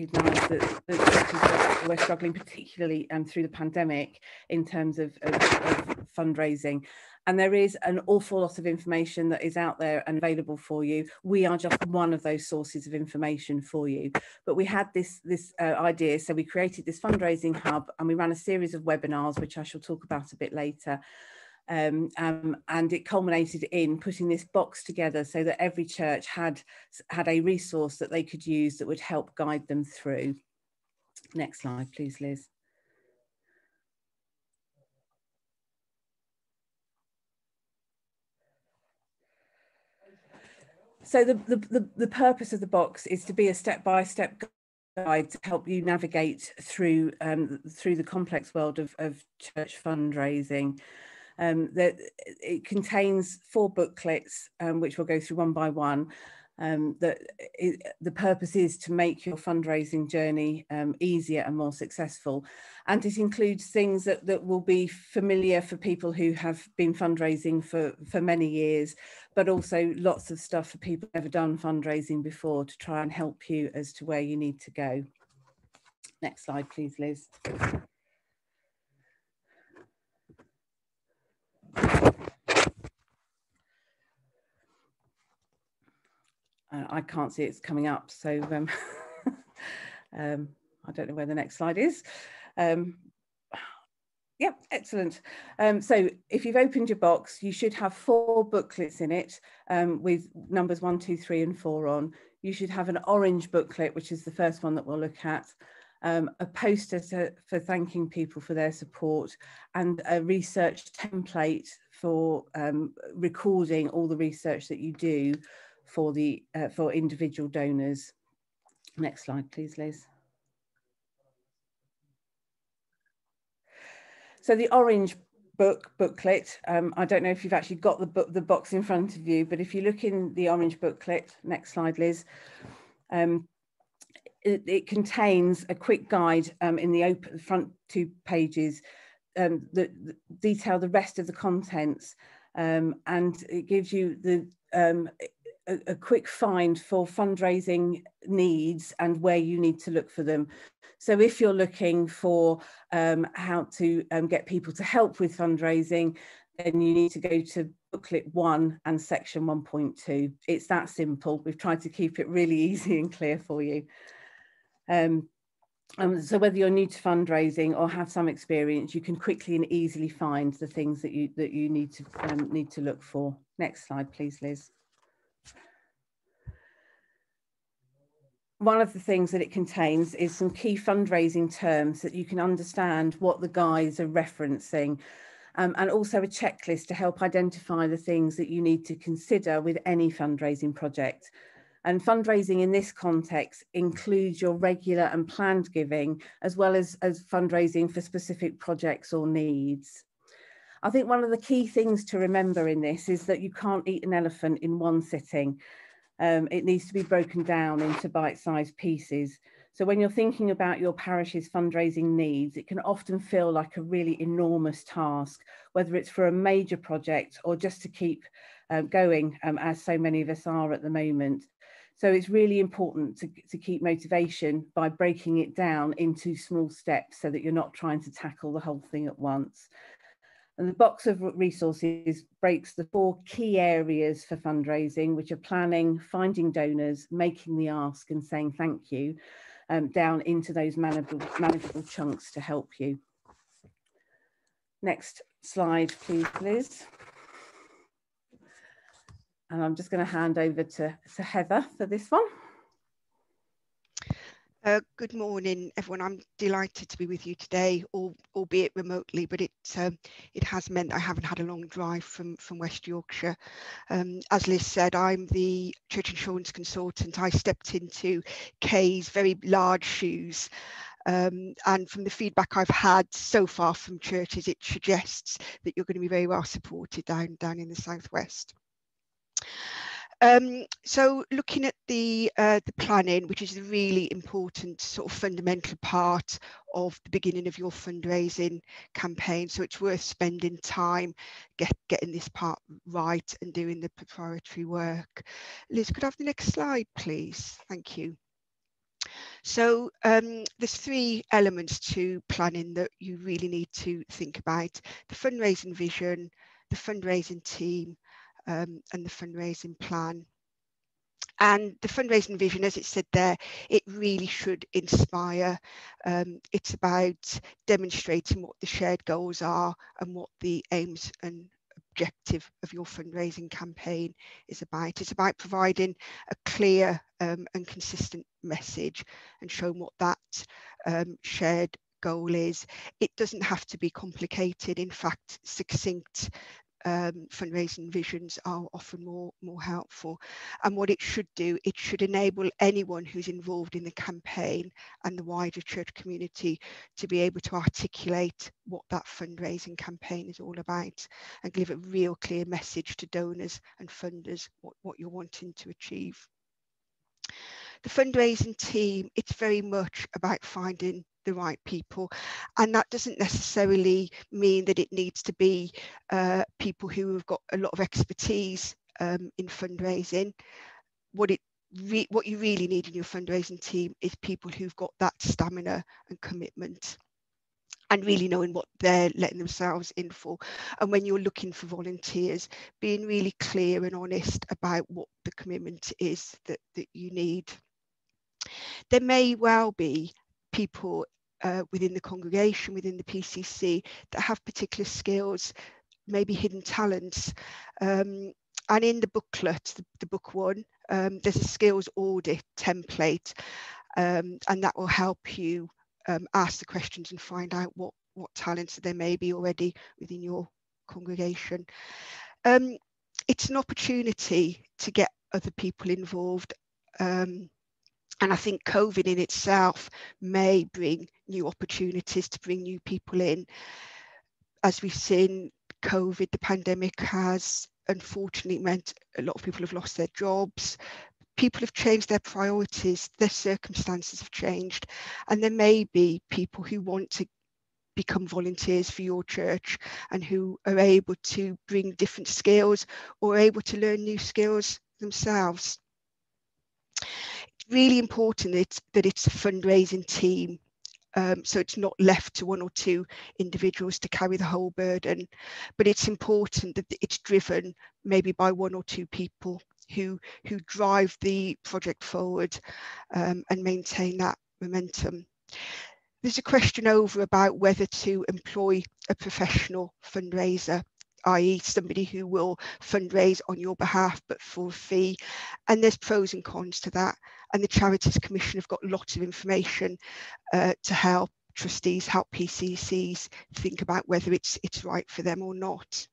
recognise that, that we're struggling particularly um, through the pandemic in terms of, of, of, fundraising. And there is an awful lot of information that is out there and available for you. We are just one of those sources of information for you. But we had this, this uh, idea, so we created this fundraising hub and we ran a series of webinars, which I shall talk about a bit later. Um, um, and it culminated in putting this box together so that every church had had a resource that they could use that would help guide them through. Next slide, please, Liz. So the, the, the, the purpose of the box is to be a step-by-step guide to help you navigate through um, through the complex world of, of church fundraising. Um, that it contains four booklets, um, which we'll go through one by one. Um, that it, the purpose is to make your fundraising journey um, easier and more successful. And it includes things that, that will be familiar for people who have been fundraising for, for many years, but also lots of stuff for people who've never done fundraising before to try and help you as to where you need to go. Next slide, please, Liz. I can't see it's coming up. So um, um, I don't know where the next slide is. Um, yeah, excellent. Um, so if you've opened your box, you should have four booklets in it um, with numbers one, two, three, and four on. You should have an orange booklet, which is the first one that we'll look at, um, a poster to, for thanking people for their support, and a research template for um, recording all the research that you do for the uh, for individual donors. Next slide, please, Liz. So the orange book booklet, um, I don't know if you've actually got the book the box in front of you, but if you look in the orange booklet, next slide, Liz, um, it, it, contains a quick guide um, in the open, front two pages um, that, that, detail the rest of the contents um, and it gives you the um, a, a, quick find for fundraising needs and where you need to look for them. So if you're looking for um, how to get people to help with fundraising, then you need to go to booklet one and section 1.2. It's that simple. We've tried to keep it really easy and clear for you. Um, um, so whether you're new to fundraising or have some experience, you can quickly and easily find the things that you that you need to um, need to look for. Next slide, please, Liz. one of the things that it contains is some key fundraising terms that you can understand what the guys are referencing um, and also a checklist to help identify the things that you need to consider with any fundraising project. And fundraising in this context includes your regular and planned giving, as well as, as fundraising for specific projects or needs. I think one of the key things to remember in this is that you can't eat an elephant in one sitting um, it needs to be broken down into bite-sized pieces. So when you're thinking about your parish's fundraising needs, it can often feel like a really enormous task, whether it's for a major project or just to keep um, going, um, as so many of us are at the moment. So it's really important to, to keep motivation by breaking it down into small steps so that you're not trying to tackle the whole thing at once. And the box of resources breaks the four key areas for fundraising, which are planning, finding donors, making the ask and saying thank you, um, down into those manageable, manageable chunks to help you. Next slide, please, Liz. And I'm just going to hand over to, to Heather for this one. Uh, good morning, everyone. I'm delighted to be with you today, albeit remotely, but it um, it has meant I haven't had a long drive from from West Yorkshire. Um, as Liz said, I'm the church insurance consultant. I stepped into Kay's very large shoes. Um, and from the feedback I've had so far from churches, it suggests that you're going to be very well supported down down in the southwest. Um, so looking at the uh, the planning, which is a really important sort of fundamental part of the beginning of your fundraising campaign. So it's worth spending time get, getting this part right and doing the preparatory work. Liz, could I have the next slide, please? Thank you. So um, there's three elements to planning that you really need to think about. The fundraising vision, the fundraising team, um, and the fundraising plan. And the fundraising vision, as it said there, it really should inspire. Um, it's about demonstrating what the shared goals are and what the aims and objective of your fundraising campaign is about. It's about providing a clear um, and consistent message and showing what that um, shared goal is. It doesn't have to be complicated. In fact, succinct um, fundraising visions are often more more helpful. And what it should do it should enable anyone who's involved in the campaign and the wider church community to be able to articulate what that fundraising campaign is all about and give a real clear message to donors and funders what, what you're wanting to achieve the fundraising team it's very much about finding the right people. And that doesn't necessarily mean that it needs to be uh, people who have got a lot of expertise um, in fundraising. What it what you really need in your fundraising team is people who've got that stamina and commitment and really knowing what they're letting themselves in for. And when you're looking for volunteers, being really clear and honest about what the commitment is that, that you need. There may well be people uh, within the congregation, within the PCC, that have particular skills, maybe hidden talents. Um, and in the booklet, the, the book one, um, there's a skills audit template, um, and that will help you um, ask the questions and find out what, what talents there may be already within your congregation. Um, it's an opportunity to get other people involved. Um, and I think COVID in itself may bring new opportunities to bring new people in. As we've seen, COVID, the pandemic has unfortunately meant a lot of people have lost their jobs. People have changed their priorities, their circumstances have changed, and there may be people who want to become volunteers for your church and who are able to bring different skills or able to learn new skills themselves really important it's, that it's a fundraising team. Um, so it's not left to one or two individuals to carry the whole burden, but it's important that it's driven maybe by one or two people who who drive the project forward um, and maintain that momentum. There's a question over about whether to employ a professional fundraiser i.e. somebody who will fundraise on your behalf but for a fee. And there's pros and cons to that. And the Charities Commission have got lots of information uh, to help trustees, help PCCs think about whether it's, it's right for them or not.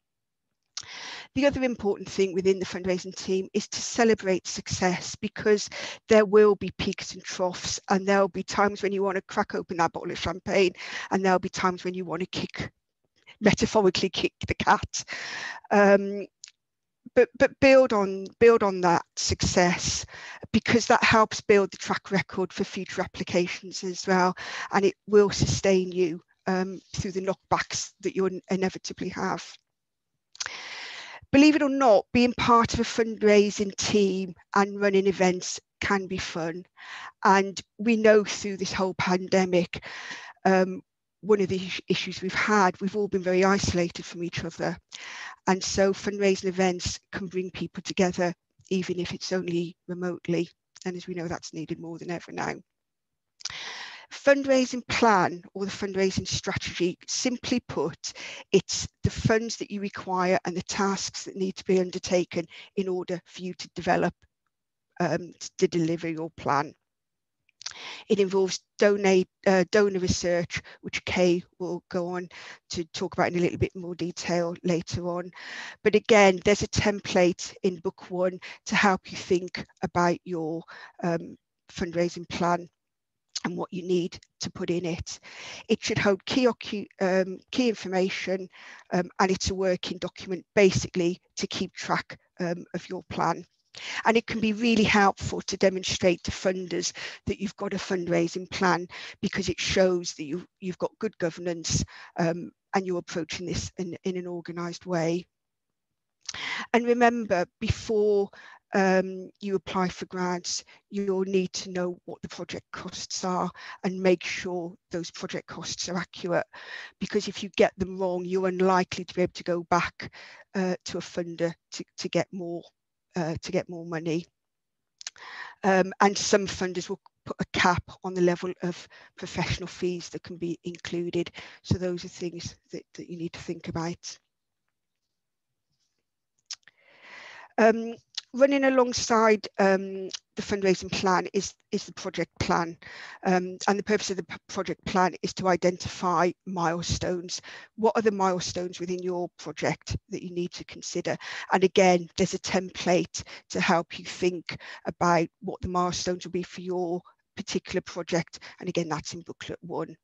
The other important thing within the fundraising team is to celebrate success because there will be peaks and troughs and there'll be times when you want to crack open that bottle of champagne and there'll be times when you want to kick metaphorically kick the cat. Um, but but build on build on that success because that helps build the track record for future applications as well, and it will sustain you um, through the knockbacks that you inevitably have. Believe it or not, being part of a fundraising team and running events can be fun. And we know through this whole pandemic, um, one of the issues we've had, we've all been very isolated from each other. And so fundraising events can bring people together, even if it's only remotely. And as we know, that's needed more than ever now. Fundraising plan or the fundraising strategy, simply put, it's the funds that you require and the tasks that need to be undertaken in order for you to develop, um, to deliver your plan. It involves donate, uh, donor research, which Kay will go on to talk about in a little bit more detail later on. But again, there's a template in book one to help you think about your um, fundraising plan and what you need to put in it. It should hold key, um, key information um, and it's a working document basically to keep track um, of your plan. And it can be really helpful to demonstrate to funders that you've got a fundraising plan because it shows that you, you've got good governance um, and you're approaching this in, in an organised way. And remember, before um, you apply for grants, you'll need to know what the project costs are and make sure those project costs are accurate. Because if you get them wrong, you're unlikely to be able to go back uh, to a funder to, to get more uh, to get more money. Um, and some funders will put a cap on the level of professional fees that can be included. So those are things that, that you need to think about. Um, running alongside um, the fundraising plan is, is the project plan. Um, and the purpose of the project plan is to identify milestones. What are the milestones within your project that you need to consider? And again, there's a template to help you think about what the milestones will be for your particular project. And again, that's in booklet one.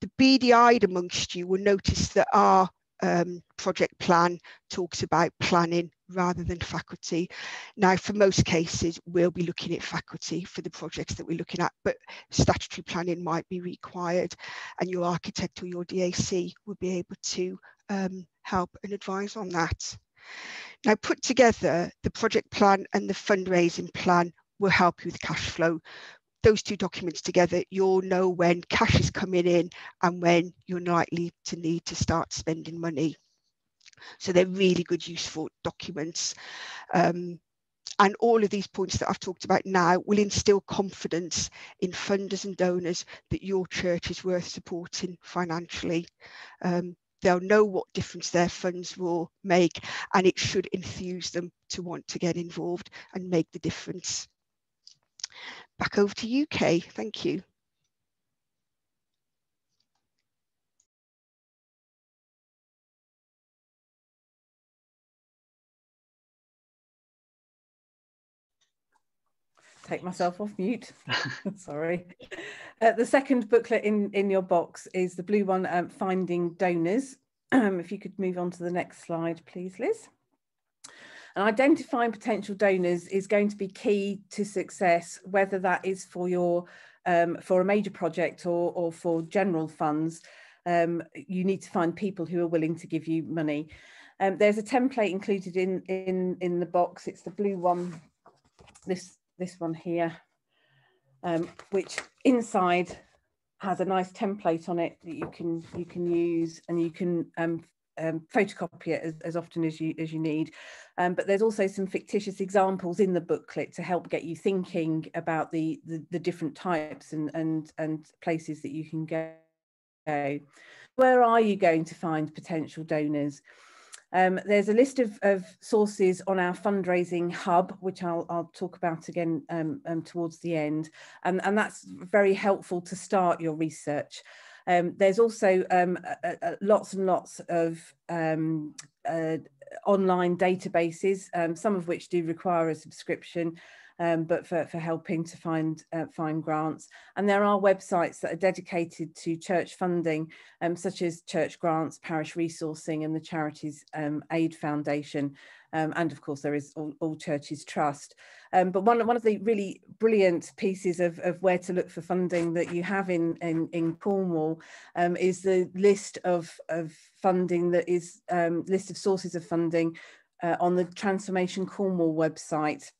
The beady-eyed amongst you will notice that our um, project plan talks about planning rather than faculty. Now, for most cases, we'll be looking at faculty for the projects that we're looking at, but statutory planning might be required and your architect or your DAC will be able to um, help and advise on that. Now, put together, the project plan and the fundraising plan will help you with cash flow. Those two documents together, you'll know when cash is coming in and when you're likely to need to start spending money. So they're really good, useful documents. Um, and all of these points that I've talked about now will instill confidence in funders and donors that your church is worth supporting financially. Um, they'll know what difference their funds will make and it should enthuse them to want to get involved and make the difference. Back over to you, Kay. Thank you. take myself off mute. Sorry. Uh, the second booklet in, in your box is the blue one, um, Finding Donors. If you could move on to the next slide, please, Liz. And identifying potential donors is going to be key to success, whether that is for your um, for a major project or, or for general funds. Um, you need to find people who are willing to give you money. Um, there's a template included in in in the box. It's the blue one. This this one here, um, which inside has a nice template on it that you can you can use and you can um, um, photocopy it as, as, often as you as you need. Um, but there's also some fictitious examples in the booklet to help get you thinking about the the, the different types and and and places that you can go. Where are you going to find potential donors? Um, there's a list of, of, sources on our fundraising hub, which I'll, I'll talk about again um, um, towards the end. And, and, that's very helpful to start your research. Um, there's also um, lots and lots of um, uh, online databases, some of which do require a subscription um, but for, for helping to find uh, find grants. And there are websites that are dedicated to church funding, um, such as Church Grants, Parish Resourcing, and the Charities um, Aid Foundation. Um, and of course, there is All, All Churches Trust. Um, but one, one of the really brilliant pieces of, of where to look for funding that you have in, in, in Cornwall um, is the list of, of funding that is list of sources of funding uh, on the Transformation Cornwall website.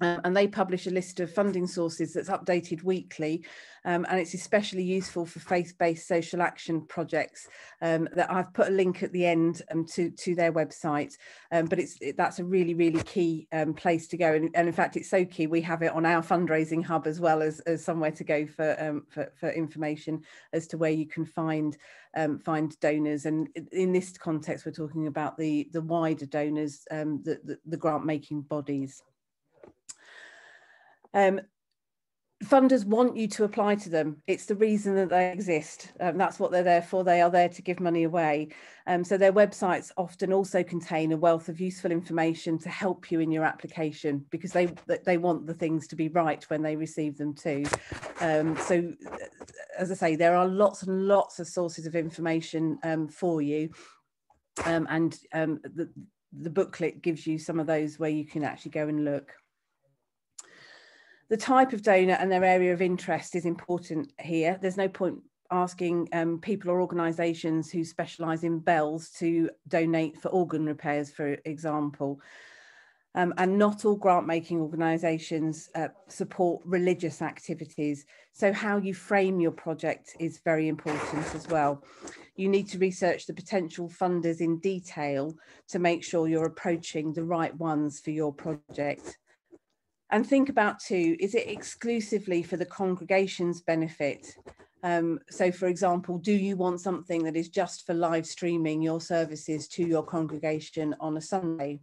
Um, and they publish a list of funding sources that's updated weekly um, and it's especially useful for faith-based social action projects um, that I've put a link at the end um, to, to their website um, but it's it, that's a really really key um, place to go and, and, in fact it's so key we have it on our fundraising hub as well as, as somewhere to go for, for, for, information as to where you can find find donors and in this context we're talking about the the wider donors the, the, the grant making bodies. Um, funders want you to apply to them. It's the reason that they exist. Um, that's what they're there for. They are there to give money away. Um, so their websites often also contain a wealth of useful information to help you in your application because they they want the things to be right when they receive them too. Um, so as I say, there are lots and lots of sources of information um, for you. Um, and um, the, the booklet gives you some of those where you can actually go and look the type of donor and their area of interest is important here. There's no point asking um, people or organisations who specialise in bells to donate for organ repairs, for example. Um, and not all grant making organisations uh, support religious activities. So, how you frame your project is very important as well. You need to research the potential funders in detail to make sure you're approaching the right ones for your project. And think about too is it exclusively for the congregation's benefit? Um, so, for example, do you want something that is just for live streaming your services to your congregation on a Sunday?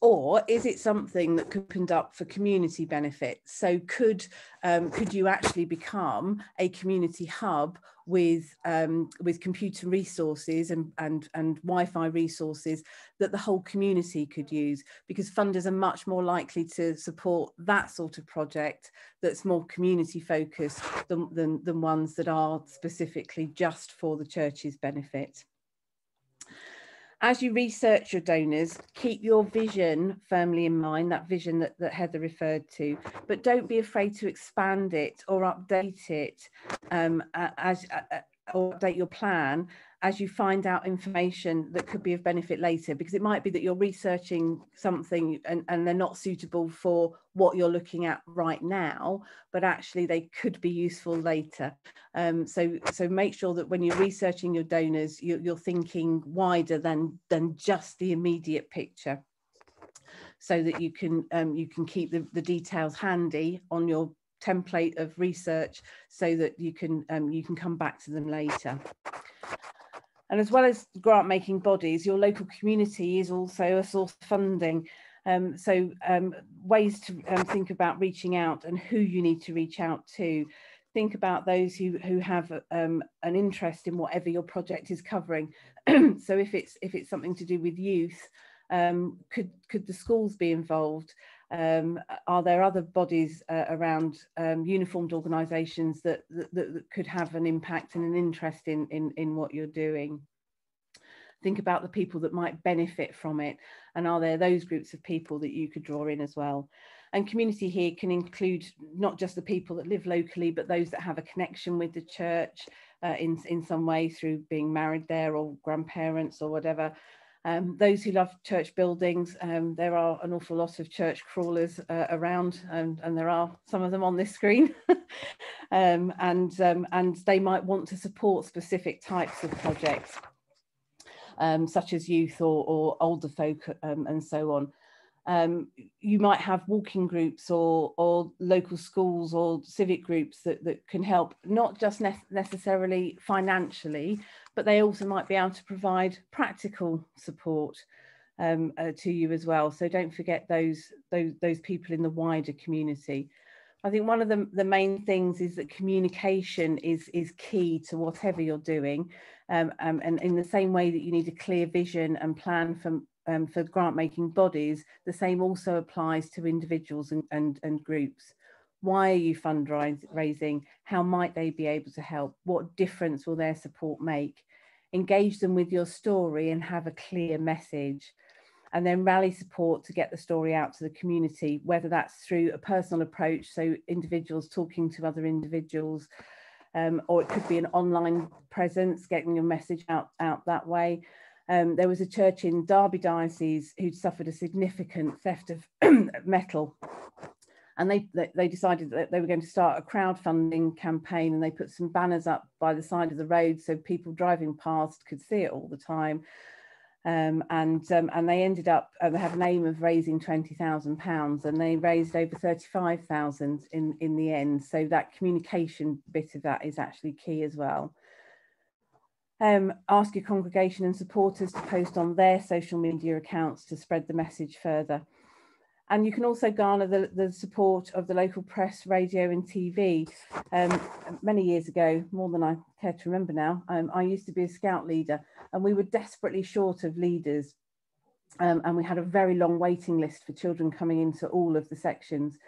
Or is it something that could conduct for community benefit so could um, could you actually become a community hub with um, with computer resources and, and and Wi-Fi resources that the whole community could use because funders are much more likely to support that sort of project that's more community focused than, than, than ones that are specifically just for the church's benefit. As you research your donors, keep your vision firmly in mind, that vision that, that Heather referred to, but don't be afraid to expand it or update it um, as, or update your plan as you find out information that could be of benefit later because it might be that you're researching something and, and they're not suitable for what you're looking at right now but actually they could be useful later um, so so make sure that when you're researching your donors you're, you're thinking wider than than just the immediate picture so that you can um, you can keep the, the details handy on your template of research so that you can um, you can come back to them later. And as well as grant making bodies, your local community is also a source of funding. Um, so um, ways to um, think about reaching out and who you need to reach out to. Think about those who, who have um, an interest in whatever your project is covering. so if it's if it's something to do with youth, um, could could the schools be involved? Um, are there other bodies uh, around um, uniformed organisations that, that, that, could have an impact and an interest in, in, in what you're doing? Think about the people that might benefit from it. And are there those groups of people that you could draw in as well? And community here can include not just the people that live locally, but those that have a connection with the church uh, in, in some way through being married there or grandparents or whatever. Um, those who love church buildings, um, there are an awful lot of church crawlers uh, around, and, and, there are some of them on this screen. um, and, um, and they might want to support specific types of projects, um, such as youth or, or older folk um, and so on. You might have walking groups or, or local schools or civic groups that, that can help, not just ne necessarily financially, but they also might be able to provide practical support um, uh, to you as well. So don't forget those, those, those people in the wider community. I think one of the, the main things is that communication is, is key to whatever you're doing. Um, um, and in the same way that you need a clear vision and plan for um, for grant making bodies, the same also applies to individuals and, and, and groups. Why are you fundraising? How might they be able to help? What difference will their support make? Engage them with your story and have a clear message. And then rally support to get the story out to the community, whether that's through a personal approach, so individuals talking to other individuals, um, or it could be an online presence, getting your message out, out that way, um, there was a church in Derby Diocese who'd suffered a significant theft of metal. And they, they decided that they were going to start a crowdfunding campaign and they put some banners up by the side of the road so people driving past could see it all the time. Um, and um, and they ended up uh, they have an aim of raising twenty thousand pounds, and they raised over thirty five thousand in in the end. So that communication bit of that is actually key as well. Um, ask your congregation and supporters to post on their social media accounts to spread the message further. And you can also garner the, the support of the local press, radio and TV. Um, many years ago, more than I care to remember now, um, I used to be a scout leader and we were desperately short of leaders. Um, and we had a very long waiting list for children coming into all of the sections.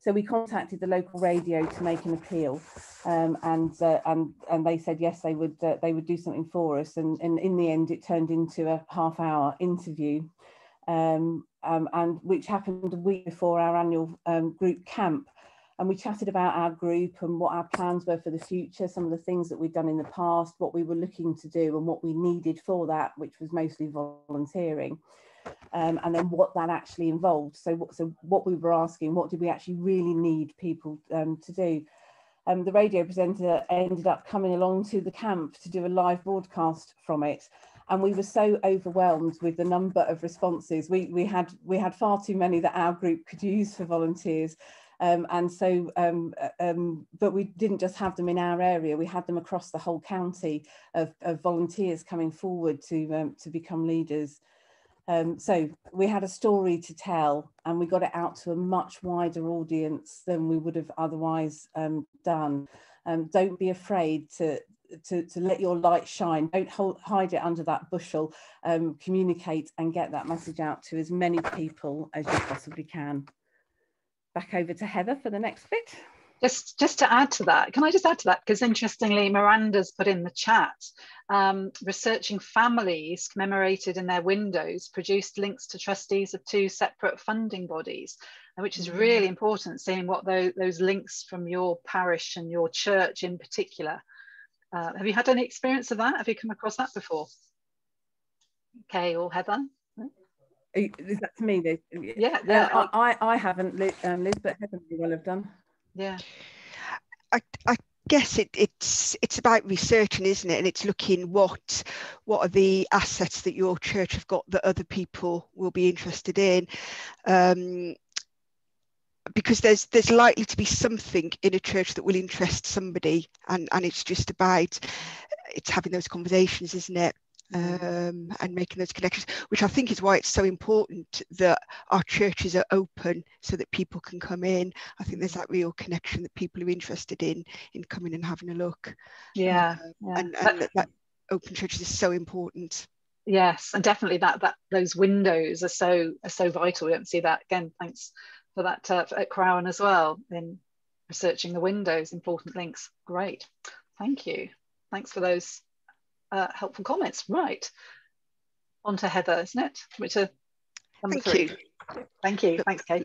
So we contacted the local radio to make an appeal, um, and uh, and and they said yes, they would uh, they would do something for us. And, and in the end, it turned into a half hour interview, um, um, and which happened a week before our annual um, group camp. And we chatted about our group and what our plans were for the future, some of the things that we'd done in the past, what we were looking to do, and what we needed for that, which was mostly volunteering. um, and then what that actually involved. So, so what we were asking, what did we actually really need people um, to do? Um, the radio presenter ended up coming along to the camp to do a live broadcast from it. And we were so overwhelmed with the number of responses. We, we, had, we had far too many that our group could use for volunteers. Um, and so, um, uh, um, but we didn't just have them in our area, we had them across the whole county of, of volunteers coming forward to, um, to become leaders. Um, so we had a story to tell and we got it out to a much wider audience than we would have otherwise um, done. Don't be afraid to, to, to let your light shine. Don't hold, hide it under that bushel. Um, communicate and get that message out to as many people as you possibly can. Back over to Heather for the next bit. Just, just to add to that, can I just add to that? Because interestingly, Miranda's put in the chat, um, researching families commemorated in their windows produced links to trustees of two separate funding bodies, which is really mm. important, seeing what those, those links from your parish and your church in particular. Uh, have you had any experience of that? Have you come across that before? Okay, or Heather? Is that to me? Yeah, yeah. Uh, I, I haven't, um, Liz, but Heather may well have done. Yeah. I, I guess it, it's it's about researching, isn't it? And it's looking what what are the assets that your church have got that other people will be interested in. Um, because there's there's likely to be something in a church that will interest somebody and and it's just about it's having those conversations isn't it um, and making those connections, which I think is why it's so important that our churches are open so that people can come in. I think there's that real connection that people are interested in in coming and having a look. Yeah, uh, yeah. and, and that, that open churches is so important. Yes, and definitely that that those windows are so are so vital. We don't see that again. Thanks for that uh, at Crowan as well in researching the windows, important links. Great, thank you. Thanks for those uh, helpful comments. Right, on to Heather, isn't it? Which are Thank. You. Thank you. Thanks, Kate.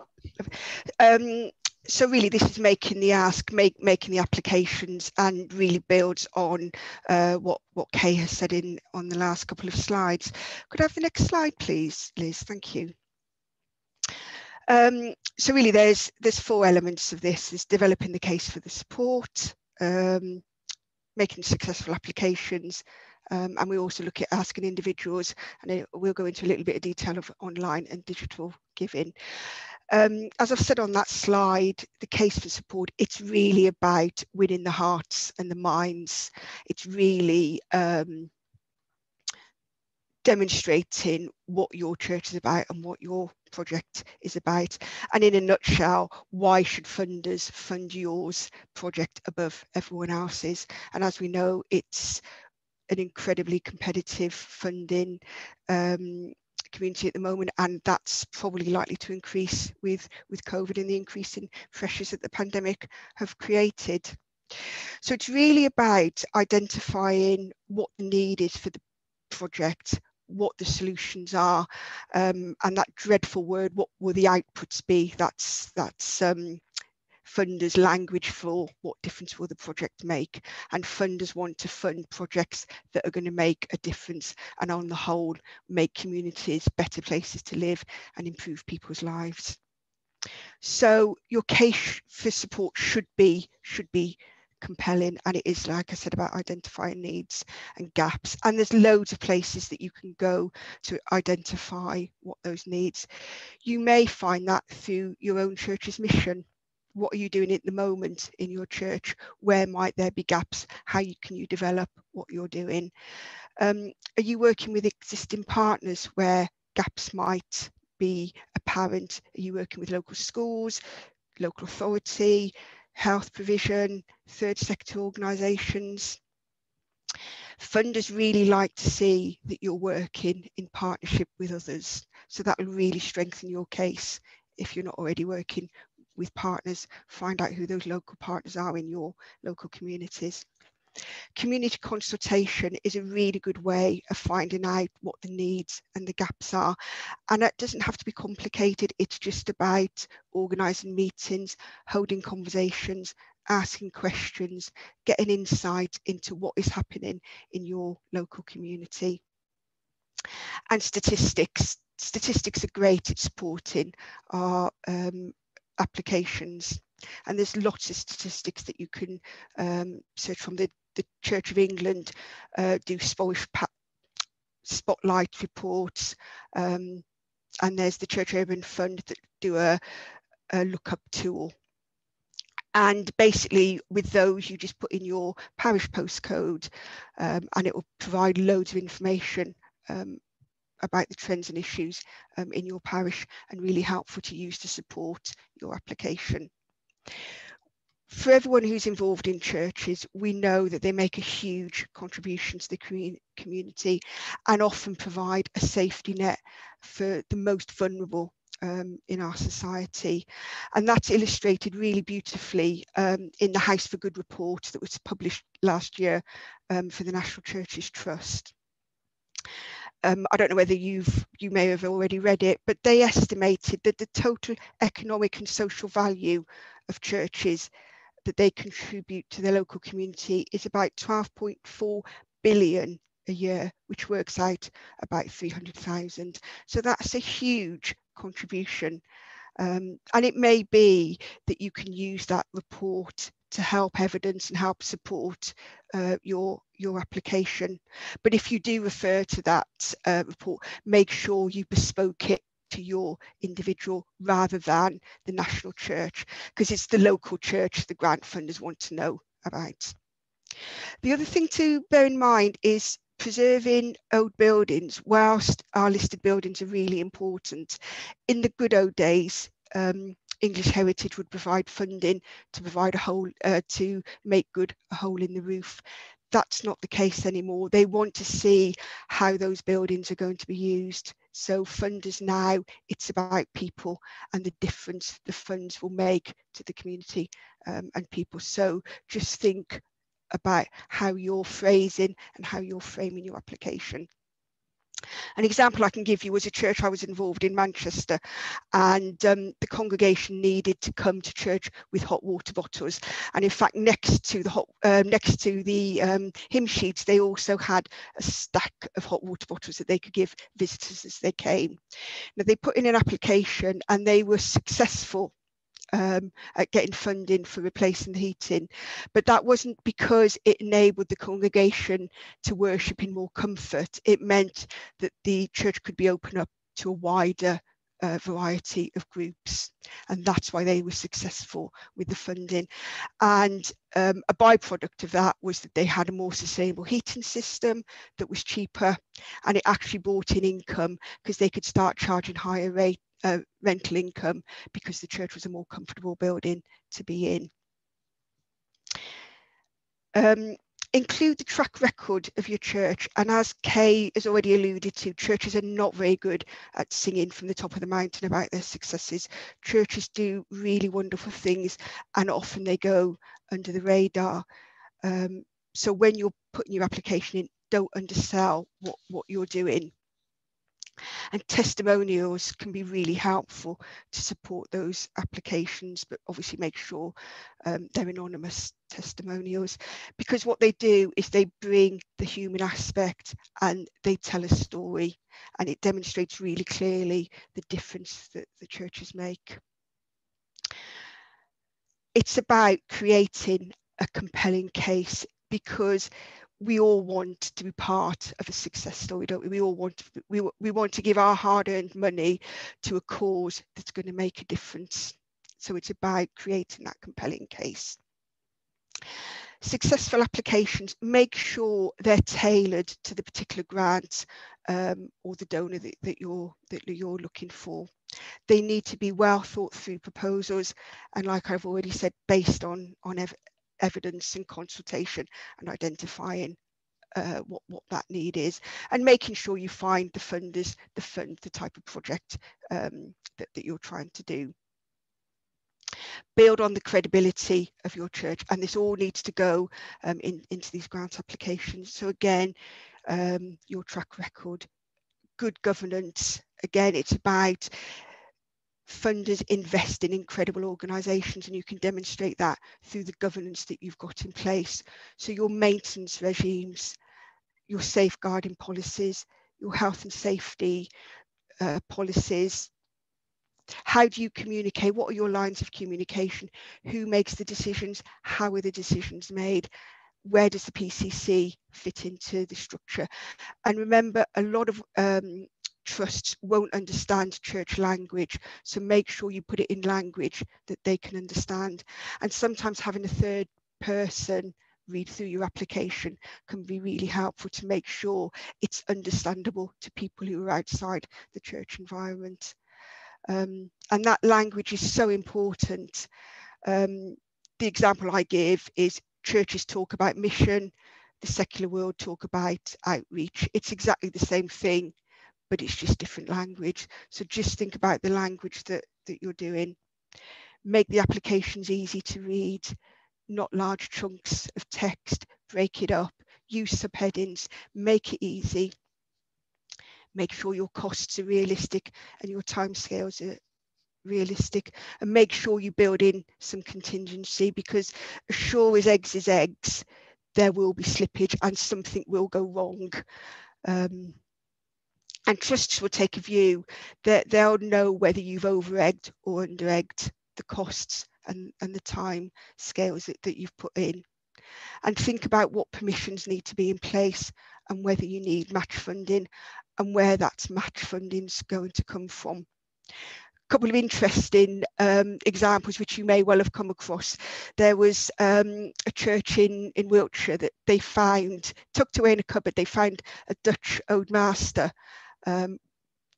Um, so really this is making the ask, make, making the applications and really builds on uh, what, what Kay has said in on the last couple of slides. Could I have the next slide, please, Liz? Thank you. Um, so really there's there's four elements of this. There's developing the case for the support, um, making successful applications, um, and we also look at asking individuals, and we'll go into a little bit of detail of online and digital giving. Um, as I've said on that slide, the case for support, it's really about winning the hearts and the minds. It's really um, demonstrating what your church is about and what your project is about. And in a nutshell, why should funders fund yours project above everyone else's? And as we know, it's an incredibly competitive funding um, community at the moment, and that's probably likely to increase with, with COVID and the increasing pressures that the pandemic have created. So it's really about identifying what the need is for the project, what the solutions are, um, and that dreadful word, what will the outputs be? That's that's um, funders language for what difference will the project make and funders want to fund projects that are going to make a difference and on the whole make communities better places to live and improve people's lives so your case for support should be should be compelling and it is like i said about identifying needs and gaps and there's loads of places that you can go to identify what those needs. You may find that through your own church's mission. What are you doing at the moment in your church? Where might there be gaps? How you, can you develop what you're doing? Um, are you working with existing partners where gaps might be apparent? Are you working with local schools local authority health provision third sector organisations. Funders really like to see that you're working in partnership with others. So that will really strengthen your case if you're not already working with partners, find out who those local partners are in your local communities. Community consultation is a really good way of finding out what the needs and the gaps are. And it doesn't have to be complicated. It's just about organising meetings, holding conversations, asking questions, getting insight into what is happening in your local community. And statistics, statistics are great at supporting our um, applications. And there's lots of statistics that you can um, search from the, the Church of England, uh, do spotlight reports, um, and there's the Church Urban Fund that do a, a lookup tool. And basically with those, you just put in your parish postcode um, and it will provide loads of information um, about the trends and issues um, in your parish and really helpful to use to support your application. For everyone who's involved in churches, we know that they make a huge contribution to the community and often provide a safety net for the most vulnerable um, in our society. And that's illustrated really beautifully um, in the House for Good report that was published last year um, for the National Churches Trust. Um, I don't know whether you've you may have already read it, but they estimated that the total economic and social value of churches that they contribute to the local community is about 12.4 billion a year, which works out about 300,000. So that's a huge contribution. Um, and it may be that you can use that report to help evidence and help support uh, your your application. But if you do refer to that uh, report, make sure you bespoke it to your individual rather than the national church, because it's the local church the grant funders want to know about. The other thing to bear in mind is preserving old buildings whilst our listed buildings are really important. In the good old days, um, English Heritage would provide funding to provide a hole, uh, to make good a hole in the roof. That's not the case anymore. They want to see how those buildings are going to be used. So funders now, it's about people and the difference the funds will make to the community um, and people. So just think about how you're phrasing and how you're framing your application. An example I can give you was a church I was involved in Manchester and um, the congregation needed to come to church with hot water bottles and in fact next to the hot uh, next to the um, hymn sheets they also had a stack of hot water bottles that they could give visitors as they came. Now they put in an application and they were successful um, at getting funding for replacing the heating. But that wasn't because it enabled the congregation to worship in more comfort. It meant that the church could be open up to a wider uh, variety of groups. And that's why they were successful with the funding. And um, a byproduct of that was that they had a more sustainable heating system that was cheaper and it actually brought in income because they could start charging higher rate uh, rental income because the church was a more comfortable building to be in. Um, include the track record of your church. And as Kay has already alluded to, churches are not very good at singing from the top of the mountain about their successes. Churches do really wonderful things and often they go under the radar. Um, so when you're putting your application in, don't undersell what, what you're doing. And testimonials can be really helpful to support those applications, but obviously make sure um, they're anonymous testimonials because what they do is they bring the human aspect and they tell a story and it demonstrates really clearly the difference that the churches make. It's about creating a compelling case because we all want to be part of a success story, don't we? We all want to, we, we want to give our hard-earned money to a cause that's going to make a difference. So it's about creating that compelling case. Successful applications, make sure they're tailored to the particular grant um, or the donor that, that, you're, that you're looking for. They need to be well thought through proposals and like I've already said, based on, on evidence and consultation and identifying uh, what, what that need is and making sure you find the funders the fund the type of project um, that, that you're trying to do. Build on the credibility of your church and this all needs to go um, in, into these grant applications. So again um, your track record good governance. Again it's about funders invest in incredible organisations and you can demonstrate that through the governance that you've got in place. So your maintenance regimes, your safeguarding policies, your health and safety uh, policies, how do you communicate? What are your lines of communication? Who makes the decisions? How are the decisions made? Where does the PCC fit into the structure? And remember, a lot of um, trusts won't understand church language. So make sure you put it in language that they can understand. And sometimes having a third person read through your application can be really helpful to make sure it's understandable to people who are outside the church environment. Um, and that language is so important. Um, the example I give is churches talk about mission, the secular world talk about outreach. It's exactly the same thing, but it's just different language. So just think about the language that, that you're doing. Make the applications easy to read, not large chunks of text. Break it up, use subheadings, make it easy make sure your costs are realistic and your timescales are realistic and make sure you build in some contingency because as sure as eggs is eggs there will be slippage and something will go wrong um, and trusts will take a view that they'll know whether you've over egged or under egged the costs and, and the time scales that, that you've put in and think about what permissions need to be in place and whether you need match funding and where that match funding is going to come from. A couple of interesting um, examples which you may well have come across. There was um, a church in, in Wiltshire that they found, tucked away in a cupboard, they found a Dutch Old Master um,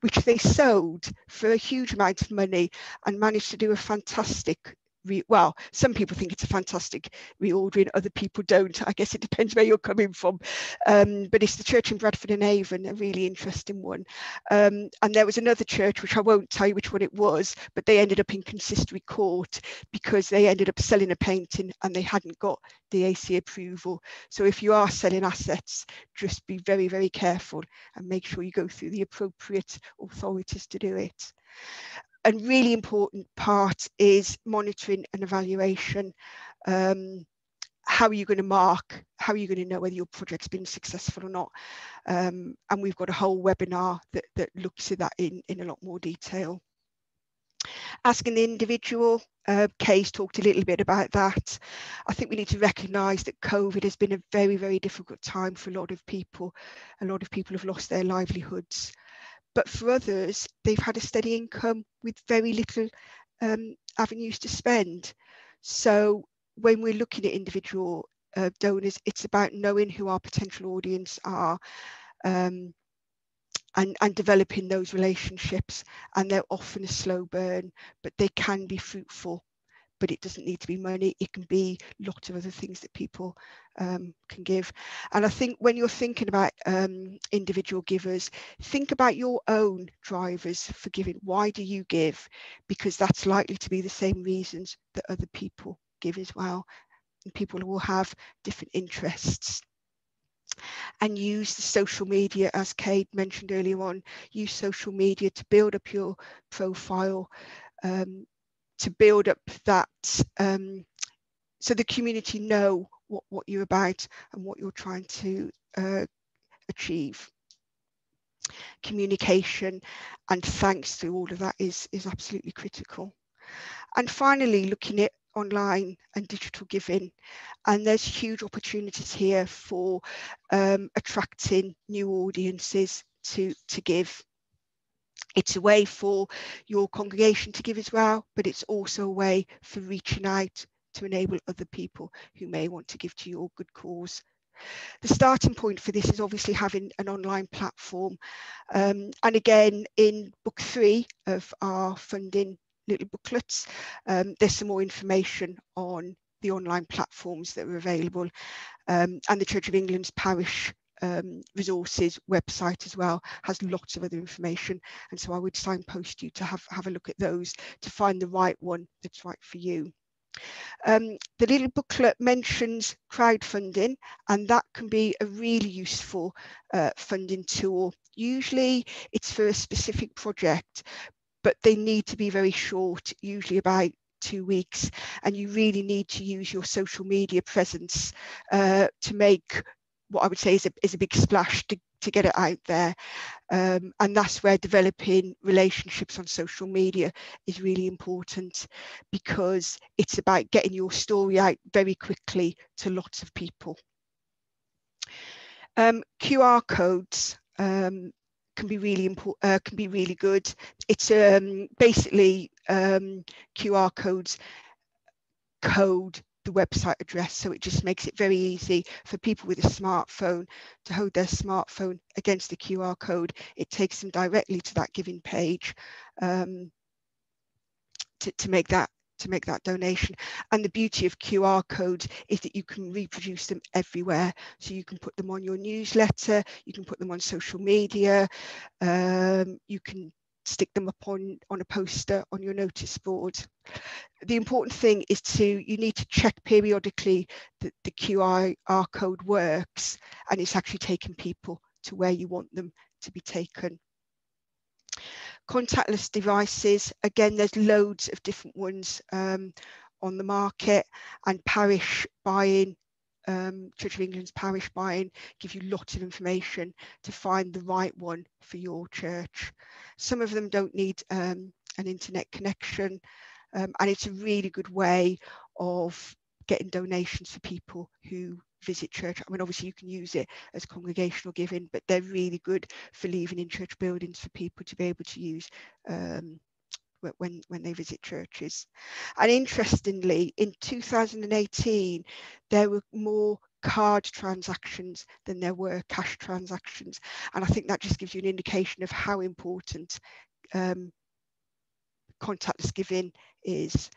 which they sold for a huge amount of money and managed to do a fantastic re- well, some people think it's a fantastic reordering, other people don't. I guess it depends where you're coming from. Um, but it's the church in Bradford on Avon, a really interesting one. Um, and there was another church, which I won't tell you which one it was, but they ended up in consistory court because they ended up selling a painting and they hadn't got the AC approval. So if you are selling assets, just be very, very careful and make sure you go through the appropriate authorities to do it a really important part is monitoring and evaluation. Um, how are you going to mark? How are you going to know whether your project's been successful or not? Um, and we've got a whole webinar that, that looks at that in, in a lot more detail. Asking the individual, uh, Kay's talked a little bit about that. I think we need to recognise that COVID has been a very, very difficult time for a lot of people. A lot of people have lost their livelihoods. But for others, they've had a steady income with very little um, avenues to spend. So when we're looking at individual uh, donors, it's about knowing who our potential audience are um, and, and developing those relationships. And they're often a slow burn, but they can be fruitful but it doesn't need to be money. It can be lots of other things that people um, can give. And I think when you're thinking about um, individual givers, think about your own drivers for giving. Why do you give? Because that's likely to be the same reasons that other people give as well. And people will have different interests and use the social media as Kate mentioned earlier on use social media to build up your profile um, to build up that um, so the community know what, what you're about and what you're trying to uh, achieve. Communication and thanks to all of that is, is absolutely critical. And finally, looking at online and digital giving. And there's huge opportunities here for um, attracting new audiences to, to give it's a way for your congregation to give as well, but it's also a way for reaching out to enable other people who may want to give to your good cause. The starting point for this is obviously having an online platform. Um, and again, in book three of our funding little booklets, um, there's some more information on the online platforms that are available. Um, and the Church of England's parish um, resources website as well has lots of other information and so I would signpost you to have, have a look at those to find the right one that's right for you. Um, the little booklet mentions crowdfunding and that can be a really useful uh, funding tool. Usually it's for a specific project but they need to be very short, usually about two weeks and you really need to use your social media presence uh, to make what I would say is a, is a big splash to, to get it out there. Um, and that's where developing relationships on social media is really important because it's about getting your story out very quickly to lots of people. Um, QR codes um, can be really important, uh, can be really good. It's um, basically um, QR codes code the website address. So it just makes it very easy for people with a smartphone to hold their smartphone against the QR code. It takes them directly to that giving page um, to, to make that to make that donation. And the beauty of QR codes is that you can reproduce them everywhere. So you can put them on your newsletter, you can put them on social media, um, you can stick them up on, on a poster on your notice board. The important thing is to, you need to check periodically that the QR code works and it's actually taking people to where you want them to be taken. Contactless devices, again, there's loads of different ones um, on the market and parish buying um, Church of England's parish buying give you lots of information to find the right one for your church. Some of them don't need um, an internet connection um, and it's a really good way of getting donations for people who visit church. I mean, obviously you can use it as congregational giving, but they're really good for leaving in church buildings for people to be able to use um, when, when they visit churches. And interestingly, in 2018, there were more card transactions than there were cash transactions. And I think that just gives you an indication of how important um, contactless giving is.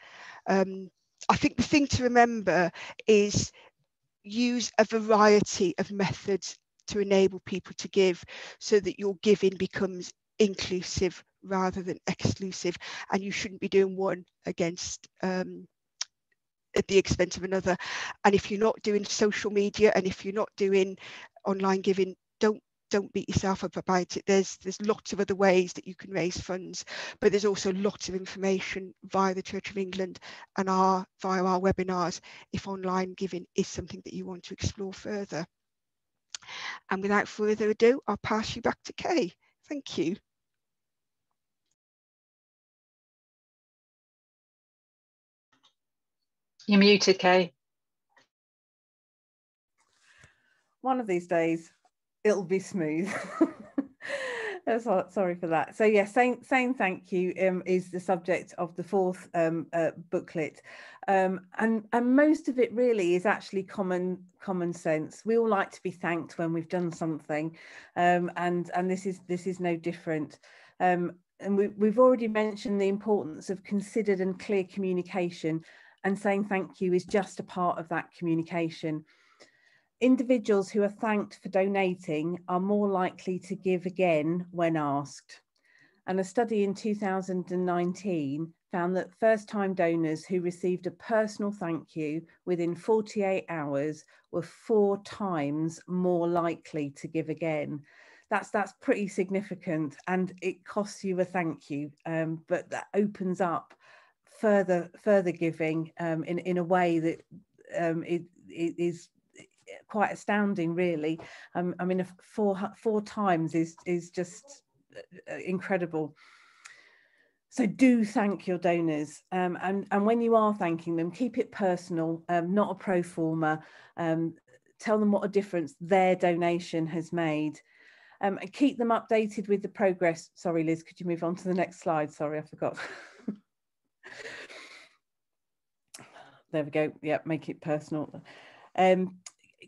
Um, I think the thing to remember is use a variety of methods to enable people to give so that your giving becomes inclusive rather than exclusive and you shouldn't be doing one against um, at the expense of another. And if you're not doing social media and if you're not doing online giving don't don't beat yourself up about it. There's there's lots of other ways that you can raise funds but there's also lots of information via the church of england and our via our webinars if online giving is something that you want to explore further. And without further ado i'll pass you back to kay. Thank you You're muted, Kay. One of these days, it'll be smooth. sorry for that. So yeah, saying saying thank you um, is the subject of the fourth um, uh, booklet, um, and and most of it really is actually common common sense. We all like to be thanked when we've done something, um, and and this is this is no different. Um, and we, we've already mentioned the importance of considered and clear communication and saying thank you is just a part of that communication. Individuals who are thanked for donating are more likely to give again when asked. And a study in 2019 found that first time donors who received a personal thank you within 48 hours were four times more likely to give again. That's that's pretty significant and it costs you a thank you, um, but that opens up further further giving um, in in a way that um, it, it is quite astounding, really. Um, I mean, four four times is is just uh, incredible. So do thank your donors, um, and and when you are thanking them, keep it personal, um, not a pro forma. Um, tell them what a difference their donation has made. Um, and keep them updated with the progress. Sorry, Liz, could you move on to the next slide? Sorry, I forgot. there we go. Yeah, make it personal. Um,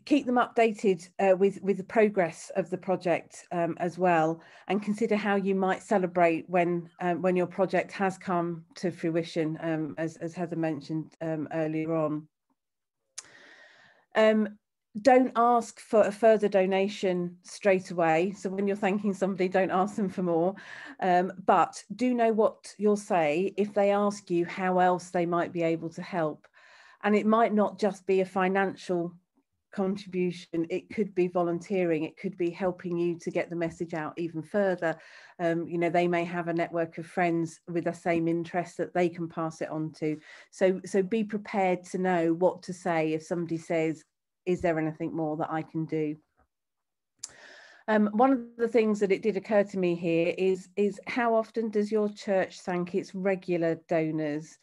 keep them updated uh, with with the progress of the project um, as well, and consider how you might celebrate when um, when your project has come to fruition, um, as as Heather mentioned um, earlier on. Um, don't ask for a further donation straight away. So when you're thanking somebody, don't ask them for more. Um, but do know what you'll say if they ask you how else they might be able to help. And it might not just be a financial contribution, it could be volunteering, it could be helping you to get the message out even further. Um, you know, they may have a network of friends with the same interest that they can pass it on to. So, so be prepared to know what to say if somebody says, is there anything more that I can do? Um, one of the things that it did occur to me here is, is how often does your church thank its regular donors?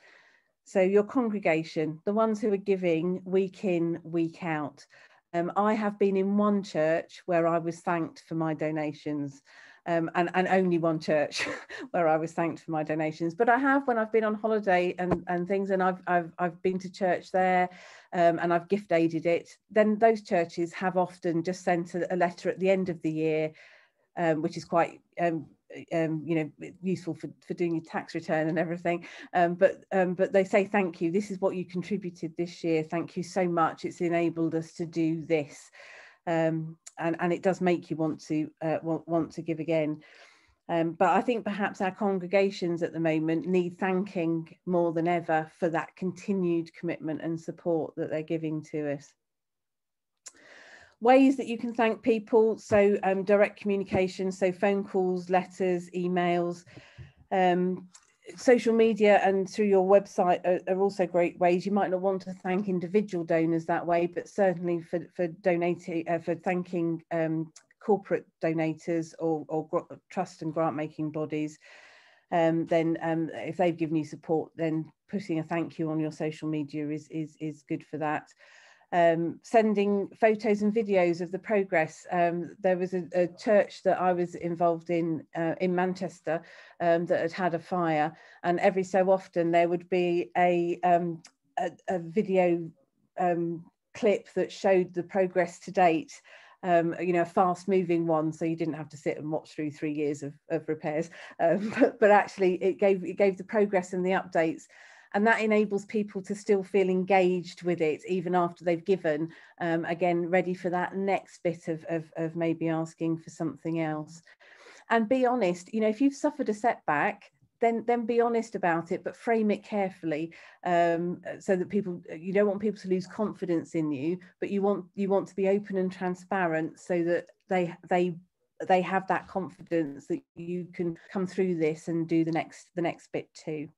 So your congregation, the ones who are giving week in, week out. Um, I have been in one church where I was thanked for my donations um, and, and only one church where I was thanked for my donations. But I have when I've been on holiday and, and things and I've, I've, I've been to church there um, and I've gift aided it, then those churches have often just sent a, a letter at the end of the year, um, which is quite um, um, you know useful for, for doing your tax return and everything. Um, but um, but they say thank you. This is what you contributed this year. Thank you so much. It's enabled us to do this um, and, and it does make you want to uh, want, want to give again. Um, but I think perhaps our congregations at the moment need thanking more than ever for that continued commitment and support that they're giving to us. Ways that you can thank people so um, direct communication so phone calls letters emails um, social media and through your website are, are, also great ways. You might not want to thank individual donors that way but certainly for for donating uh, for thanking um, corporate donators or, or trust and grant making bodies um, then um, if they've given you support then putting a thank you on your social media is is, is good for that um, sending photos and videos of the progress. Um, there was a, a, church that I was involved in uh, in Manchester um, that had had a fire, and every so often there would be a, um, a, a, video um, clip that showed the progress to date. Um, you know, a fast moving one, so you didn't have to sit and watch through three years of, of repairs. but, but actually, it gave it gave the progress and the updates and that enables people to still feel engaged with it even after they've given um, again ready for that next bit of, of, of maybe asking for something else. And be honest you know if you've suffered a setback then then be honest about it but frame it carefully um, so that people you don't want people to lose confidence in you but you want you want to be open and transparent so that they they they have that confidence that you can come through this and do the next the next bit too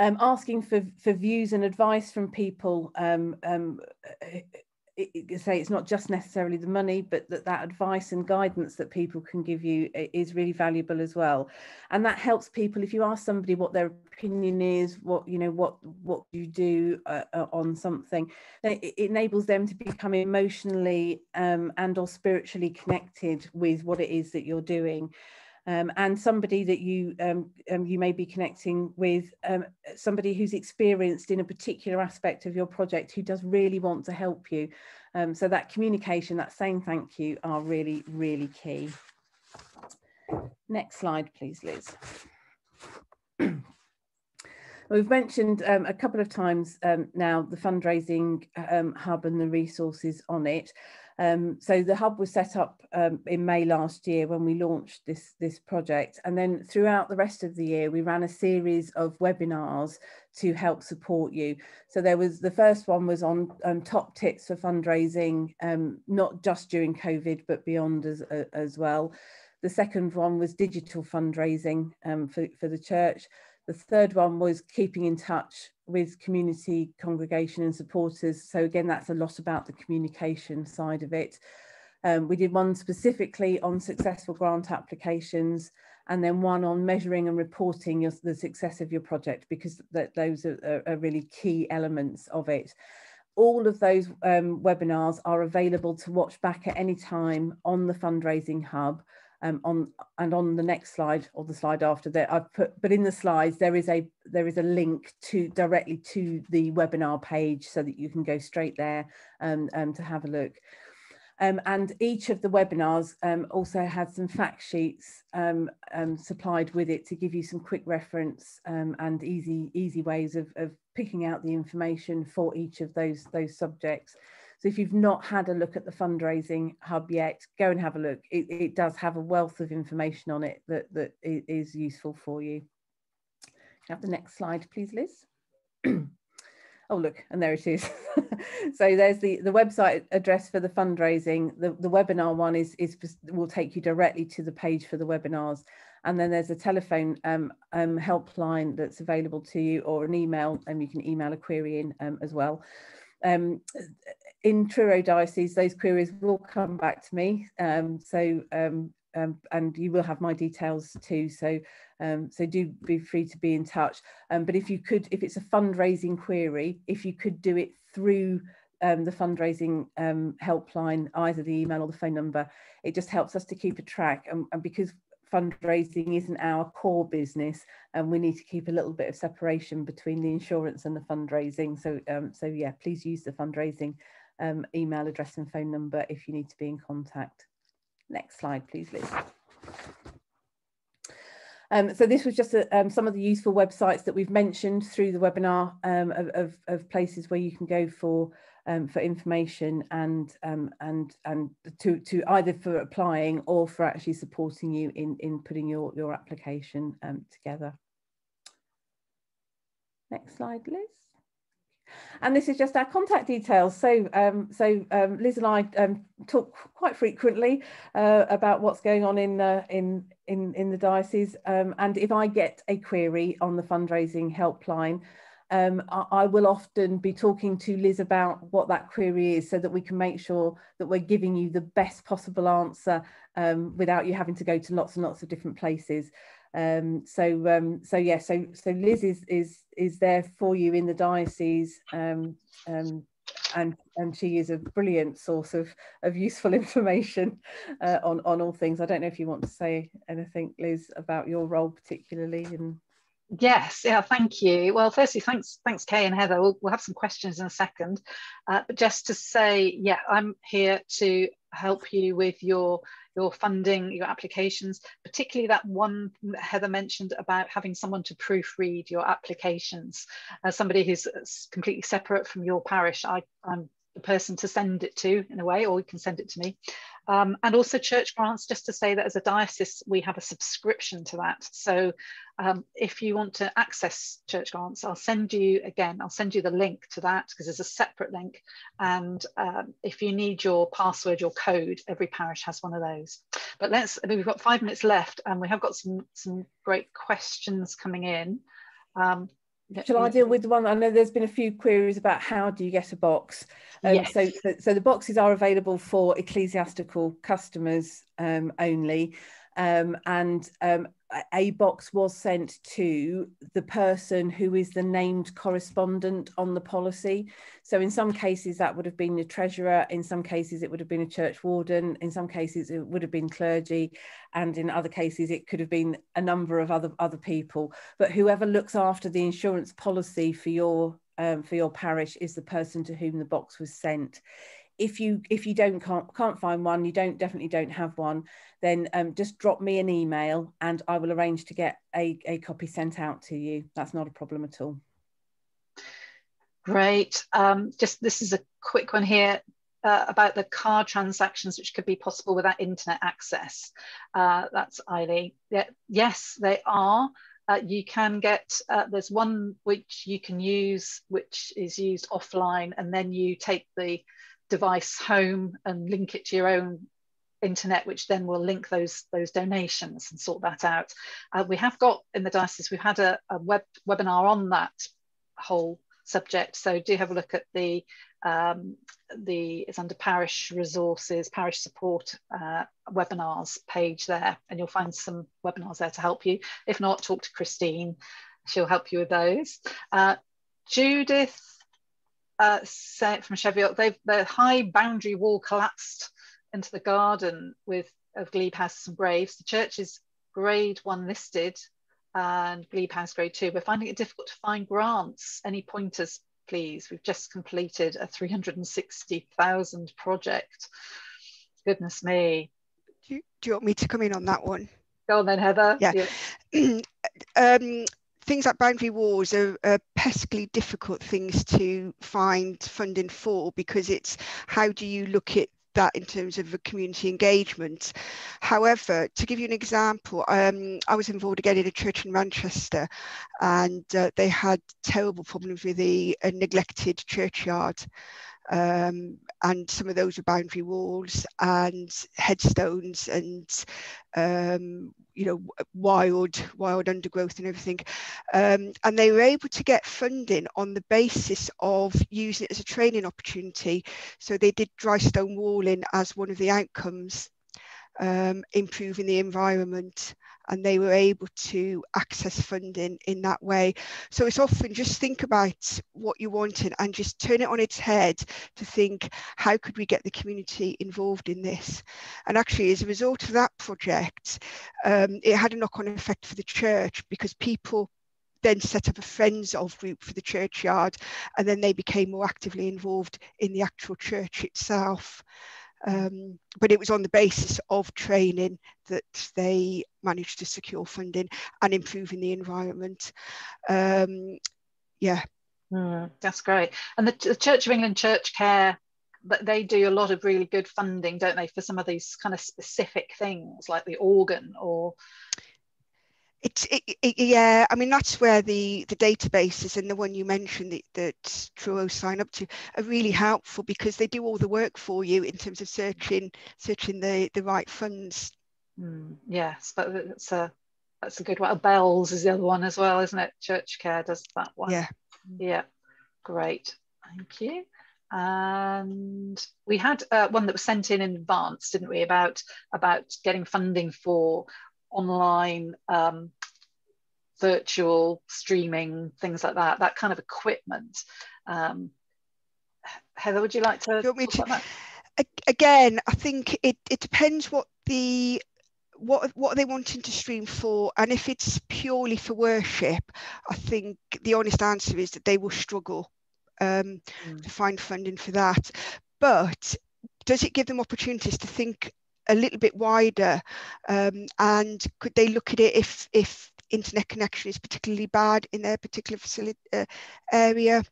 um, asking for, for views and advice from people. Um, um, it, it, say it's not just necessarily the money, but that that advice and guidance that people can give you is really valuable as well. And that helps people if you ask somebody what their opinion is, what you know, what what you do uh, uh, on something, it, enables them to become emotionally um, and or spiritually connected with what it is that you're doing um, and somebody that you um, um, you may be connecting with um, somebody who's experienced in a particular aspect of your project who does really want to help you. Um, so that communication, that saying thank you are really, really key. Next slide, please, Liz. We've mentioned um, a couple of times um, now the fundraising um, hub and the resources on it. Um, so the hub was set up um, in May last year when we launched this, this project. And then throughout the rest of the year, we ran a series of webinars to help support you. So there was the first one was on um, top tips for fundraising, um, not just during COVID, but beyond as, as well. The second one was digital fundraising um, for, for the church. The third one was keeping in touch with community congregation and supporters. So again, that's a lot about the communication side of it. Um, we did one specifically on successful grant applications and then one on measuring and reporting your, the success of your project because those are, are, really key elements of it. All of those um, webinars are available to watch back at any time on the fundraising hub um, on and on the next slide or the slide after that I've put but in the slides there is a there is a link to directly to the webinar page so that you can go straight there um, um, to have a look. Um, and each of the webinars um, also had some fact sheets um, supplied with it to give you some quick reference and easy easy ways of, of picking out the information for each of those those subjects. So if you've not had a look at the fundraising hub yet, go and have a look. It, it does have a wealth of information on it that, that is useful for you. Have the next slide, please, Liz. oh, look, and there it is. so there's the, the website address for the fundraising. The, the webinar one is, is will take you directly to the page for the webinars. And then there's a telephone um, um, helpline that's available to you or an email, and you can email a query in um, as well. In Truro Diocese, those queries will come back to me. Um, so um, um, and you will have my details too. So um, so do be free to be in touch. Um, but if you could, if it's a fundraising query, if you could do it through um, the fundraising helpline, either the email or the phone number, it just helps us to keep a track. And, and because fundraising isn't our core business, and we need to keep a little bit of separation between the insurance and the fundraising. So um, so yeah, please use the fundraising um, email address and phone number if you need to be in contact. Next slide, please, Liz. Um, so this was just a, um, some of the useful websites that we've mentioned through the webinar um, of, of, of, places where you can go for um, for information and um, and and to to either for applying or for actually supporting you in in putting your your application um, together. Next slide, Liz. And this is just our contact details. So, um, so um, Liz and I um, talk quite frequently uh, about what's going on in uh, in in in the diocese. Um, and if I get a query on the fundraising helpline, um, I, I, will often be talking to Liz about what that query is, so that we can make sure that we're giving you the best possible answer um, without you having to go to lots and lots of different places. Um, so um, so yeah, so so Liz is is is there for you in the diocese, um, um, and and she is a brilliant source of of useful information uh, on on all things. I don't know if you want to say anything, Liz, about your role particularly. Yes, yeah, thank you. Well, firstly, thanks, thanks, Kay and Heather. We'll, we'll have some questions in a second, uh, but just to say, yeah, I'm here to help you with your your funding, your applications, particularly that one Heather mentioned about having someone to proofread your applications. As somebody who's completely separate from your parish, I, I'm the person to send it to in a way, or you can send it to me. Um, and also church grants, just to say that as a diocese, we have a subscription to that. So um, if you want to access church grants, I'll send you, again, I'll send you the link to that because there's a separate link. And um, if you need your password, your code, every parish has one of those. But let's, I mean, we've got five minutes left and we have got some, some great questions coming in. Um, Shall I deal with the one? I know there's been a few queries about how do you get a box. Um, yes. so, so the boxes are available for ecclesiastical customers um, only. Um, and um, a box was sent to the person who is the named correspondent on the policy. So in some cases that would have been the treasurer, in some cases it would have been a church warden, in some cases it would have been clergy, and in other cases it could have been a number of other other people. But whoever looks after the insurance policy for your um, for your parish is the person to whom the box was sent if you if you don't can't, can't find one you don't definitely don't have one then um, just drop me an email and i will arrange to get a, a copy sent out to you. That's not a problem at all. Great. Um, just this is a quick one here uh, about the card transactions which could be possible without internet access. Uh, that's Eileen. Yeah, yes they are. Uh, you can get uh, there's one which you can use which is used offline and then you take the device home and link it to your own internet, which then will link those those donations and sort that out. Uh, we have got in the diocese, we've had a, a web webinar on that whole subject. So do have a look at the um, the it's under parish resources, parish support uh, webinars page there, and you'll find some webinars there to help you. If not, talk to Christine; she'll help you with those. Uh, Judith uh, from Cheviot, they've, the high boundary wall collapsed into the garden with of Glebe House and Braves. The church is grade one listed and Glebe House grade two. We're finding it difficult to find grants. Any pointers, please? We've just completed a 360,000 project. Goodness me. Do you, do you want me to come in on that one? Go on then, Heather. Yeah. yeah. um, things like boundary walls are, are difficult things to find funding for because it's how do you look at that in terms of a community engagement. However, to give you an example, um, I was involved again in a church in Manchester and uh, they had terrible problems with a, a neglected churchyard. Um, and some of those were boundary walls and headstones and um, you know wild wild undergrowth and everything. Um, and they were able to get funding on the basis of using it as a training opportunity. So they did dry stone walling as one of the outcomes um, improving the environment and they were able to access funding in that way. So it's often just think about what you wanted and just turn it on its head to think, how could we get the community involved in this? And actually, as a result of that project, um, it had a knock on effect for the church because people then set up a friends of group for the churchyard and then they became more actively involved in the actual church itself. Um, but it was on the basis of training that they managed to secure funding and improving the environment. Um, yeah. Mm, that's great. And the, the Church of England Church Care they do a lot of really good funding, don't they, for some of these kind of specific things like the organ or it's it, it, yeah i mean that's where the the databases and the one you mentioned that, that Truro sign up to are really helpful because they do all the work for you in terms of searching searching the the right funds. Mm, yes but that's a that's a good one. Bells is the other one as well isn't it? Church care does that one. Yeah. Yeah great. Thank you. And we had uh, one that was sent in in advance didn't we about about getting funding for online um, virtual streaming, things like that, that kind of equipment. Um, Heather, would you like to? You to again, I think it, it depends what the what what are they wanting to stream for and if it's purely for worship i think the honest answer is that they will struggle um, mm. to find funding for that but does it give them opportunities to think a little bit wider um, and could they look at it if if internet connection is particularly bad in their particular facility uh, area?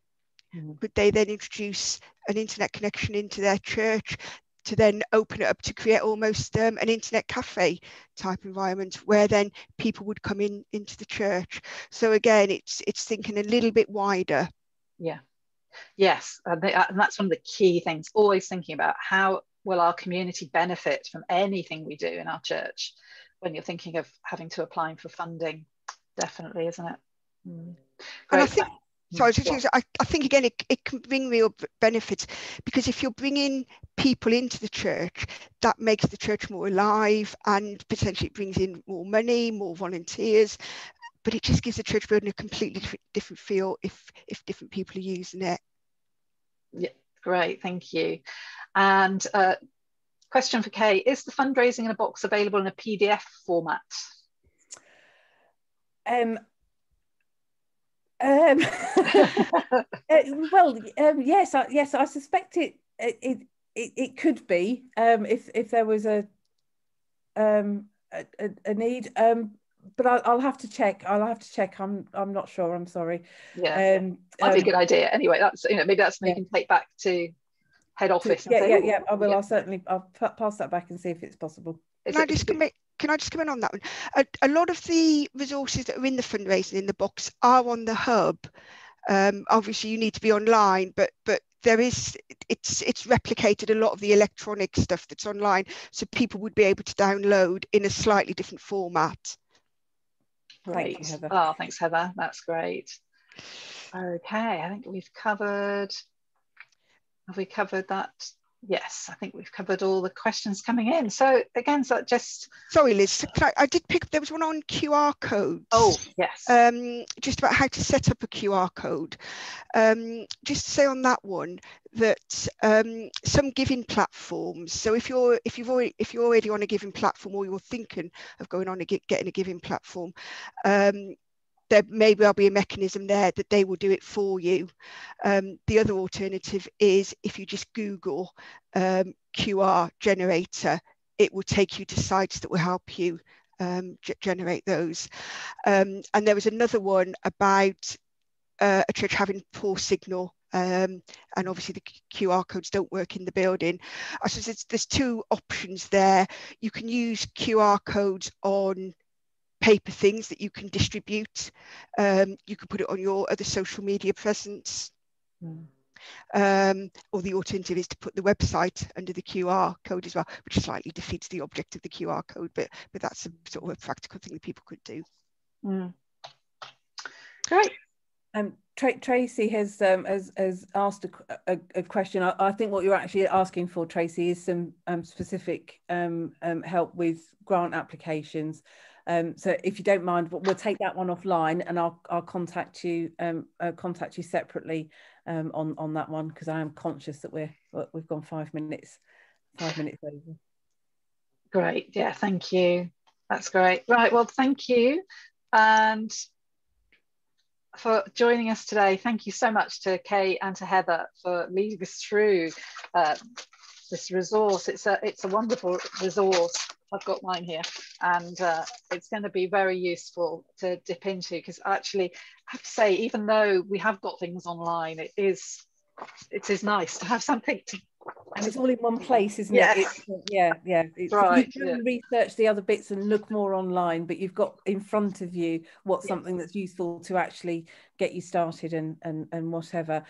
Mm-hmm. could they then introduce an internet connection into their church to then open it up to create almost um, an internet cafe type environment where then people would come in into the church? So again it's it's thinking a little bit wider. Yeah. Yes and that's one of the key things always thinking about how will our community benefit from anything we do in our church? When you're thinking of having to applying for funding definitely isn't it? Mm. and i think sorry I, I think again it, it can bring real benefits because if you're bringing people into the church that makes the church more alive and potentially it brings in more money more volunteers but it just gives the church building a completely different feel if if different people are using it. Yeah great thank you and uh, question for Kay, is the fundraising in a box available in a PDF format? Um, um, uh, well, um, yes, I, yes, I suspect it, it, it, it could be um, if, if there was a, um, a, a need. Um, but I'll, I'll, have to check. I'll have to check. I'm I'm not sure. I'm sorry. Yeah, um, might be a um, good idea. Anyway, that's you know maybe that's something yeah. you can take back to head office. Yeah, yeah, yeah. I will. Yeah. I'll certainly. I'll pass that back and see if it's possible. Can I just come in, can I just come in on that one? A, a, lot of the resources that are in the fundraising in the box are on the hub. Um, obviously, you need to be online, but but there is it's it's replicated a lot of the electronic stuff that's online, so people would be able to download in a slightly different format. Great. Thank you, Heather. Oh, thanks, Heather. That's great. Okay, I think we've covered have we covered that? Yes, I think we've covered all the questions coming in. So again, so just sorry, Liz. I, I, did pick. up There was one on QR codes. Oh yes. Um, just about how to set up a QR code. Um, just to say on that one that um, some giving platforms. So if you're if you've already if you're already on a giving platform or you're thinking of going on a getting a giving platform, um, there may well be a mechanism there that they will do it for you. Um, the other alternative is if you just Google um, QR generator, it will take you to sites that will help you um, generate those. Um, and there was another one about uh, a church having poor signal um, and obviously the QR codes don't work in the building. I suppose there's two options there. You can use QR codes on paper things that you can distribute. Um, you can put it on your other social media presence. Mm. Um, or the alternative is to put the website under the QR code as well, which slightly defeats the object of the QR code, but but that's a sort of a practical thing that people could do. Mm. Great. Um, Tra Tracy has, um, has has asked a, a, a question. I, I, think what you're actually asking for, Tracy, is some um, specific um, um, help with grant applications. Um, so if you don't mind, we'll take that one offline, and I'll I'll contact you contact you separately on on that one because I am conscious that we're we've gone five minutes five minutes over. Great, yeah, thank you. That's great. Right, well, thank you, and for joining us today. Thank you so much to Kay and to Heather for leading us through uh, this resource. It's a, it's a wonderful resource. I've got mine here and uh, it's going to be very useful to dip into because actually I have to say, even though we have got things online, it is it is nice to have something to and it's all in one place, isn't yes. it? It's, yeah, yeah. It's, right. You can yeah. research the other bits and look more online, but you've got in front of you what's something that's useful to actually get you started and and and whatever.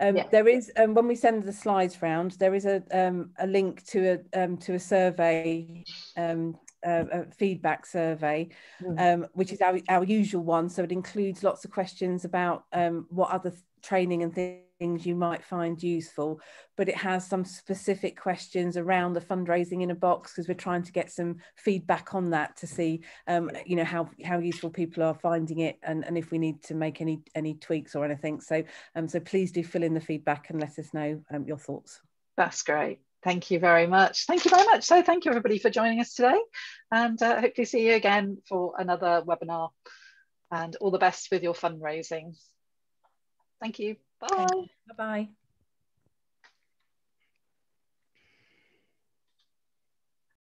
Um, yeah. There is, um, when we send the slides round, there is a um, a link to a um, to a survey, um, uh, a feedback survey, mm. which is our, our usual one. So it includes lots of questions about what other training and things things you might find useful, but it has some specific questions around the fundraising in a box because we're trying to get some feedback on that to see, um, you know, how how useful people are finding it and, and if we need to make any any tweaks or anything. So um, so please do fill in the feedback and let us know um, your thoughts. That's great. Thank you very much. Thank you very much. So thank you everybody for joining us today and uh, hopefully see you again for another webinar and all the best with your fundraising. Thank you. Bye. Bye-bye.